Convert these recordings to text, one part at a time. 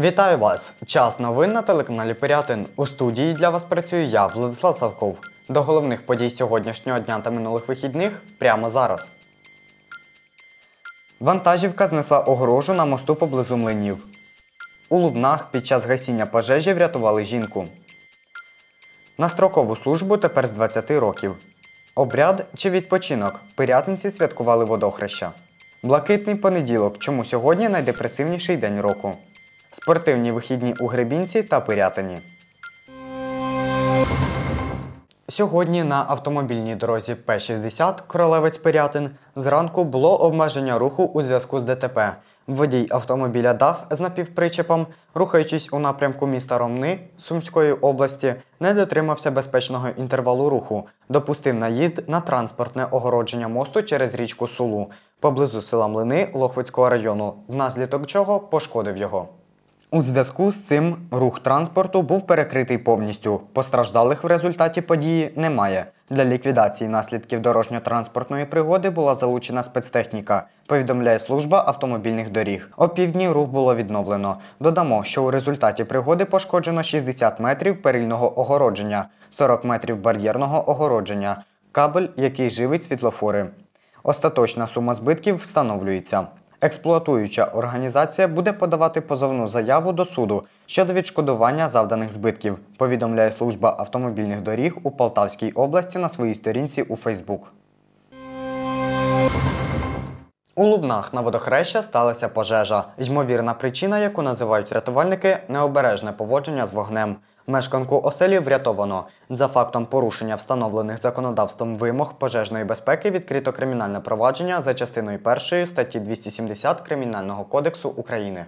Вітаю вас! Час новин на телеканалі Пирятин. У студії для вас працюю я, Владислав Савков. До головних подій сьогоднішнього дня та минулих вихідних прямо зараз. Вантажівка знесла огорожу на мосту поблизу млинів. У Лубнах під час гасіння пожежі врятували жінку. На строкову службу тепер з 20 років. Обряд чи відпочинок пирятинці святкували водохреща. Блакитний понеділок. Чому сьогодні найдепресивніший день року? Спортивні вихідні у Гребінці та Пирятині. Сьогодні на автомобільній дорозі П-60 Королевець Пирятин зранку було обмеження руху у зв'язку з ДТП. Водій автомобіля ДАФ з напівпричепом, рухаючись у напрямку міста Ромни Сумської області, не дотримався безпечного інтервалу руху, допустив наїзд на транспортне огородження мосту через річку Сулу поблизу села Млини Лохвицького району, внаслідок чого пошкодив його. У зв'язку з цим рух транспорту був перекритий повністю. Постраждалих в результаті події немає. Для ліквідації наслідків дорожньо-транспортної пригоди була залучена спецтехніка, повідомляє служба автомобільних доріг. О півдні рух було відновлено. Додамо, що у результаті пригоди пошкоджено 60 метрів перильного огородження, 40 метрів бар'єрного огородження, кабель, який живить світлофори. Остаточна сума збитків встановлюється. Експлуатуюча організація буде подавати позовну заяву до суду щодо відшкодування завданих збитків, повідомляє служба автомобільних доріг у Полтавській області на своїй сторінці у Фейсбук. У Лубнах на водохреща сталася пожежа. Ймовірна причина, яку називають рятувальники необережне поводження з вогнем. Мешканку оселі врятовано. За фактом порушення встановлених законодавством вимог пожежної безпеки відкрито кримінальне провадження за частиною 1 статті 270 Кримінального кодексу України.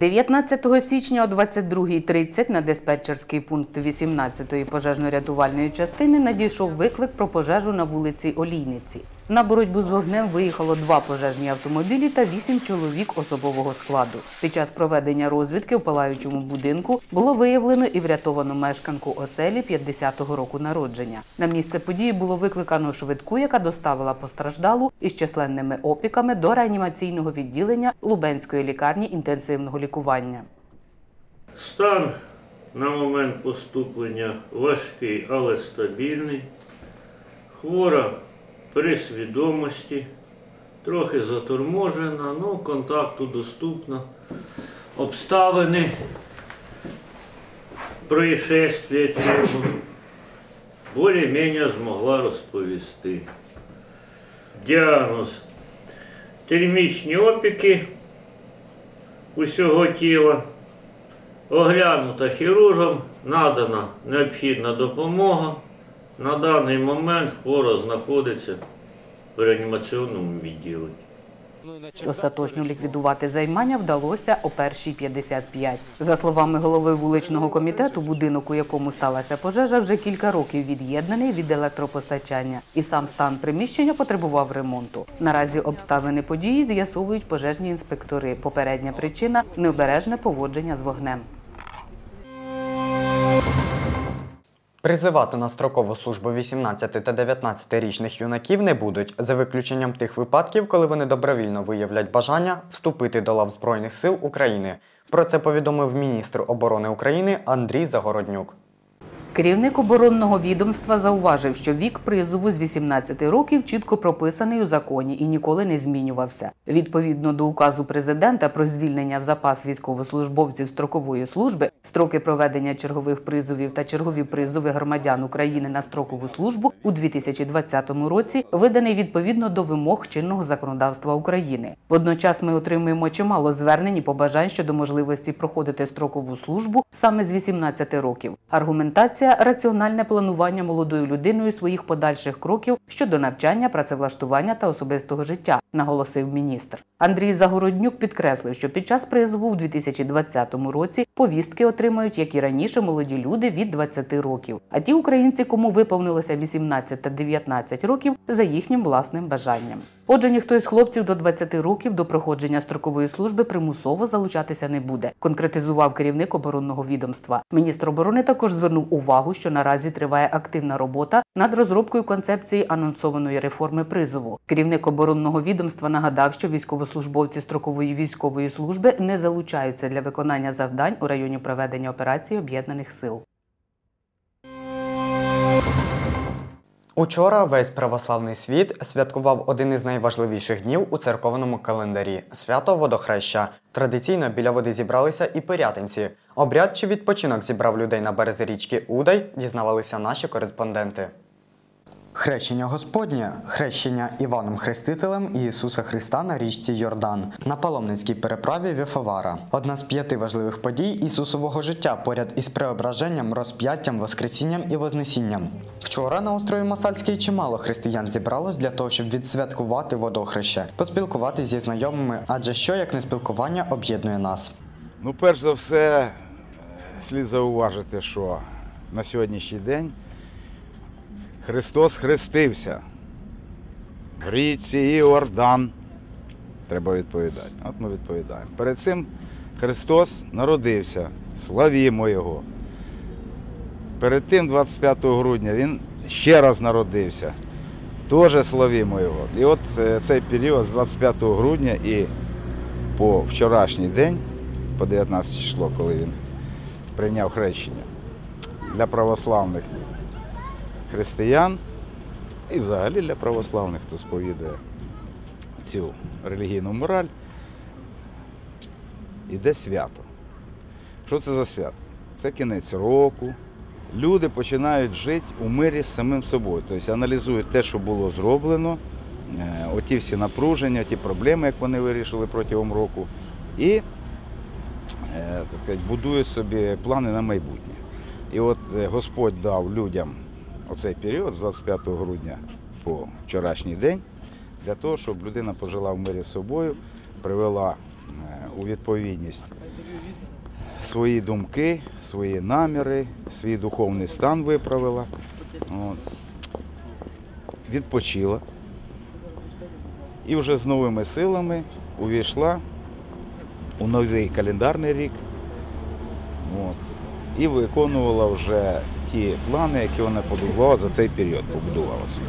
19 січня о 22.30 на диспетчерський пункт 18-ї пожежно-рятувальної частини надійшов виклик про пожежу на вулиці Олійниці. На боротьбу з вогнем виїхало два пожежні автомобілі та вісім чоловік особового складу. Під час проведення розвідки в палаючому будинку було виявлено і врятовано мешканку оселі 50-го року народження. На місце події було викликано швидку, яка доставила постраждалу із численними опіками до реанімаційного відділення Лубенської лікарні інтенсивного лікування. Стан на момент поступлення важкий, але стабільний. Хвора при свідомості, трохи заторможена, ну, контакту доступно. Обставини происшествия цього більш-менш змогла розповісти. Діагноз термічні опіки усього тіла. Оглянута хірургом, надана необхідна допомога. На даний момент хвора знаходиться в реанімаційному відділенні. Остаточно ліквідувати займання вдалося о 1.55. За словами голови вуличного комітету, будинок, у якому сталася пожежа, вже кілька років від'єднаний від електропостачання, і сам стан приміщення потребував ремонту. Наразі обставини події з'ясовують пожежні інспектори. Попередня причина необережне поводження з вогнем. Призивати на строкову службу 18 та 19-річних юнаків не будуть, за виключенням тих випадків, коли вони добровільно виявлять бажання вступити до лав Збройних сил України. Про це повідомив міністр оборони України Андрій Загороднюк. Керівник оборонного відомства зауважив, що вік призову з 18 років чітко прописаний у законі і ніколи не змінювався. Відповідно до указу президента про звільнення в запас військовослужбовців строкової служби, строки проведення чергових призовів та чергові призови громадян України на строкову службу у 2020 році виданий відповідно до вимог чинного законодавства України. Водночас ми отримуємо чимало звернень і побажань щодо можливості проходити строкову службу саме з 18 років. Аргументація раціональне планування молодою людиною своїх подальших кроків щодо навчання, працевлаштування та особистого життя, наголосив міністр. Андрій Загороднюк підкреслив, що під час призову у 2020 році повістки отримають, як і раніше, молоді люди від 20 років. А ті українці, кому виповнилося 18 та 19 років, за їхнім власним бажанням. Отже, ніхто із хлопців до 20 років до проходження строкової служби примусово залучатися не буде, конкретизував керівник оборонного відомства. Міністр оборони також звернув увагу, що наразі триває активна робота над розробкою концепції анонсованої реформи призову. Керівник оборонного відомства нагадав, що військовослужбовці строкової військової служби не залучаються для виконання завдань у районі проведення операції об'єднаних сил. Учора весь православний світ святкував один із найважливіших днів у церковному календарі свято водохреща. Традиційно біля води зібралися і пирятинці. Обряд чи відпочинок зібрав людей на березі річки Удай, дізнавалися наші кореспонденти. Хрещення Господнє, хрещення Іваном Хрестителем Ісуса Христа на річці Йордан на паломницькій переправі Віфовара. Одна з п'яти важливих подій Ісусового життя поряд із преображенням, розп'яттям, воскресінням і вознесінням. Вчора на острові Масальський чимало християн зібралось для того, щоб відсвяткувати водохреще, поспілкуватись зі знайомими, адже що як не спілкування об'єднує нас. Ну, перш за все, слід зауважити, що на сьогоднішній день Христос хрестився в річці Іордан. Треба відповідати. От ми відповідаємо. Перед цим Христос народився, славімо Його. Перед тим, 25 грудня, Він ще раз народився. Теж славімо Його. І от е, цей період з 25 грудня і по вчорашній день, по 19 число, коли він прийняв хрещення для православних християн і взагалі для православних, хто сповідує цю релігійну мораль, іде свято. Що це за свято? Це кінець року. Люди починають жити у мирі з самим собою, тобто аналізують те, що було зроблено, е, оті всі напруження, ті проблеми, як вони вирішили протягом року, і е, так сказати, будують собі плани на майбутнє. І от е, Господь дав людям оцей період з 25 грудня по вчорашній день для того, щоб людина пожила в мирі з собою, привела е, у відповідність свої думки, свої наміри, свій духовний стан виправила, відпочила. І вже з новими силами увійшла у новий календарний рік. І виконувала вже ті плани, які вона побудувала за цей період, побудувала собі.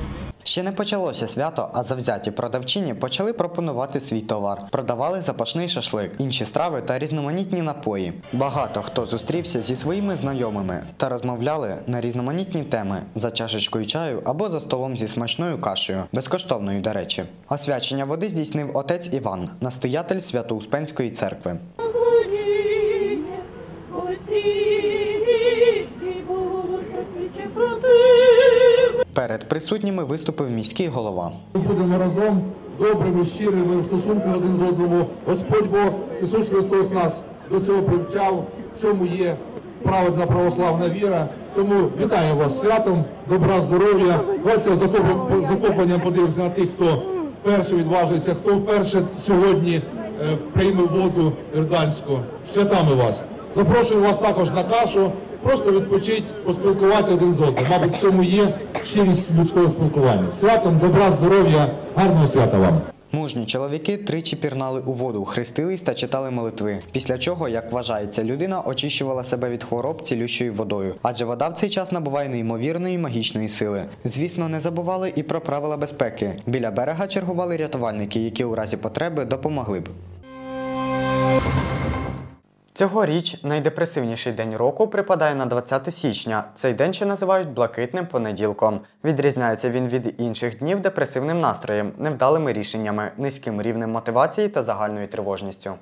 Ще не почалося свято, а завзяті продавчині почали пропонувати свій товар. Продавали запашний шашлик, інші страви та різноманітні напої. Багато хто зустрівся зі своїми знайомими та розмовляли на різноманітні теми за чашечкою чаю або за столом зі смачною кашею, безкоштовною, до речі. Освячення води здійснив отець Іван, настоятель Свято-Успенської церкви. Перед присутніми виступив міський голова. Ми будемо разом добрими, щирими в стосунках один з одному. Господь Бог, Ісус Христос нас до цього привчав. В цьому є праведна православна віра. Тому вітаю вас святом, добра, здоров'я. Давайте закоп- закопанням подивимося на тих, хто перший відважується, хто вперше сьогодні е, прийме воду Ірданську. Святами вас. Запрошую вас також на кашу. Просто відпочить, поспілкуватися один з одним. Мабуть, в цьому є щирість людського спілкування. Святом, добра, здоров'я, гарного свята вам. Мужні чоловіки тричі пірнали у воду, хрестились та читали молитви. Після чого, як вважається, людина очищувала себе від хвороб цілющою водою, адже вода в цей час набуває неймовірної магічної сили. Звісно, не забували і про правила безпеки. Біля берега чергували рятувальники, які у разі потреби допомогли б. Цьогоріч найдепресивніший день року припадає на 20 січня. Цей день ще називають блакитним понеділком. Відрізняється він від інших днів депресивним настроєм, невдалими рішеннями, низьким рівнем мотивації та загальною тривожністю.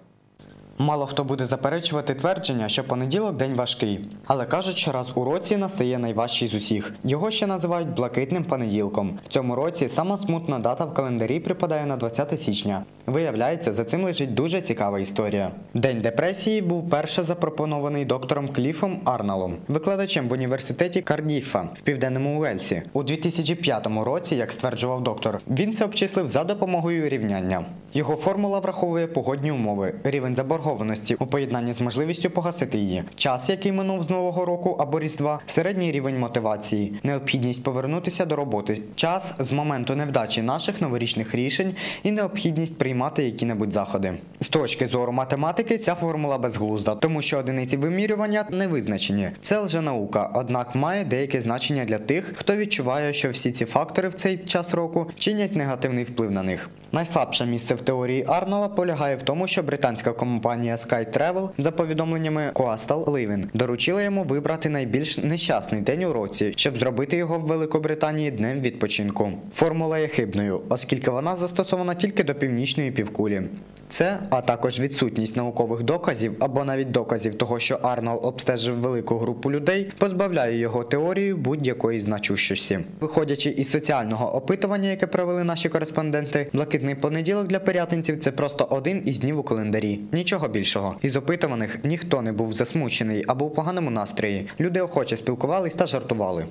Мало хто буде заперечувати твердження, що понеділок день важкий, але кажуть, що раз у році настає найважчий з усіх. Його ще називають блакитним понеділком. В цьому році сама смутна дата в календарі припадає на 20 січня. Виявляється, за цим лежить дуже цікава історія. День депресії був перше запропонований доктором Кліфом Арналом, викладачем в університеті Кардіфа в південному Уельсі. У 2005 році, як стверджував доктор, він це обчислив за допомогою рівняння. Його формула враховує погодні умови, рівень заборгованості у поєднанні з можливістю погасити її, час, який минув з нового року або різдва, середній рівень мотивації, необхідність повернутися до роботи, час з моменту невдачі наших новорічних рішень і необхідність приймати які-небудь заходи. З точки зору математики, ця формула безглузда, тому що одиниці вимірювання не визначені. Це лженаука, однак має деяке значення для тих, хто відчуває, що всі ці фактори в цей час року чинять негативний вплив на них. Найслабше місце в теорії Арнала полягає в тому, що британська компанія Sky Travel за повідомленнями Coastal Living доручила йому вибрати найбільш нещасний день у році, щоб зробити його в Великобританії днем відпочинку. Формула є хибною, оскільки вона застосована тільки до північної півкулі. Це, а також відсутність наукових доказів або навіть доказів того, що Арнольд обстежив велику групу людей, позбавляє його теорію будь-якої значущості. Виходячи із соціального опитування, яке провели наші кореспонденти, блакитний понеділок для пирятинців це просто один із днів у календарі. Нічого більшого. Із опитуваних ніхто не був засмучений або у поганому настрої. Люди охоче спілкувались та жартували.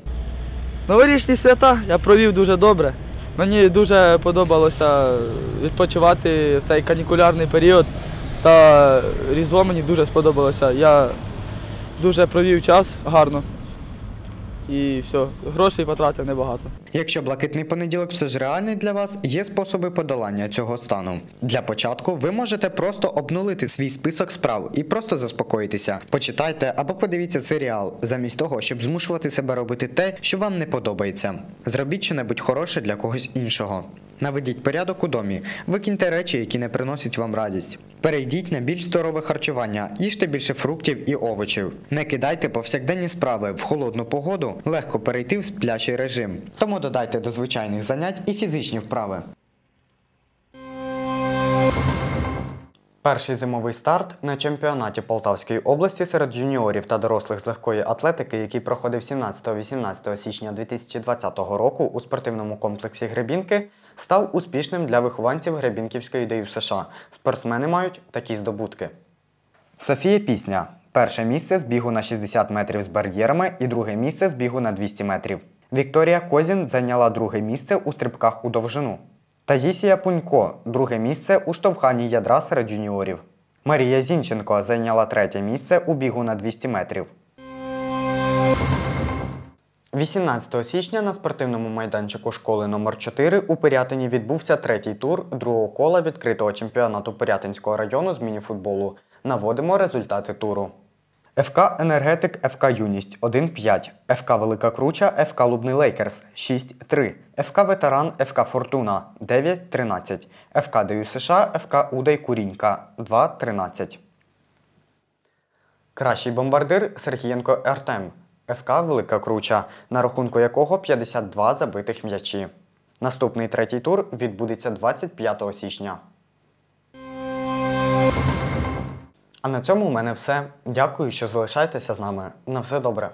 Новорічні свята я провів дуже добре. Мені дуже подобалося відпочивати в цей канікулярний період. Та Різдво мені дуже сподобалося. Я дуже провів час гарно. І все, грошей потратив небагато. Якщо блакитний понеділок все ж реальний для вас, є способи подолання цього стану. Для початку ви можете просто обнулити свій список справ і просто заспокоїтися. Почитайте або подивіться серіал, замість того, щоб змушувати себе робити те, що вам не подобається. Зробіть щонебудь хороше для когось іншого. Наведіть порядок у домі, викиньте речі, які не приносять вам радість. Перейдіть на більш здорове харчування, їжте більше фруктів і овочів. Не кидайте повсякденні справи в холодну погоду, легко перейти в сплячий режим. Тому додайте до звичайних занять і фізичні вправи. Перший зимовий старт на чемпіонаті Полтавської області серед юніорів та дорослих з легкої атлетики, який проходив 17-18 січня 2020 року у спортивному комплексі Гребінки, став успішним для вихованців Гребінківської ДЮСШ. США. Спортсмени мають такі здобутки. Софія Пісня. Перше місце з бігу на 60 метрів з бар'єрами і друге місце з бігу на 200 метрів. Вікторія Козін зайняла друге місце у стрибках у довжину. Таїсія Пунько друге місце у штовханні ядра серед юніорів. Марія Зінченко зайняла третє місце у бігу на 200 метрів. 18 січня на спортивному майданчику школи номер 4 у Пирятині відбувся третій тур другого кола відкритого чемпіонату Пирятинського району з мініфутболу. Наводимо результати туру. ФК Енергетик ФК Юність 1-5, ФК Велика Круча, ФК Лубний Лейкерс 6-3, ФК Ветеран ФК Фортуна 9-13, ФК ДЮ США, ФК Удай Курінька 2-13. Кращий бомбардир Сергієнко Артем, ФК Велика Круча, на рахунку якого 52 забитих м'ячі. Наступний третій тур відбудеться 25 січня. А на цьому у мене все. Дякую, що залишаєтеся з нами. На все добре.